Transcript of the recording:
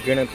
ಗಿಣತ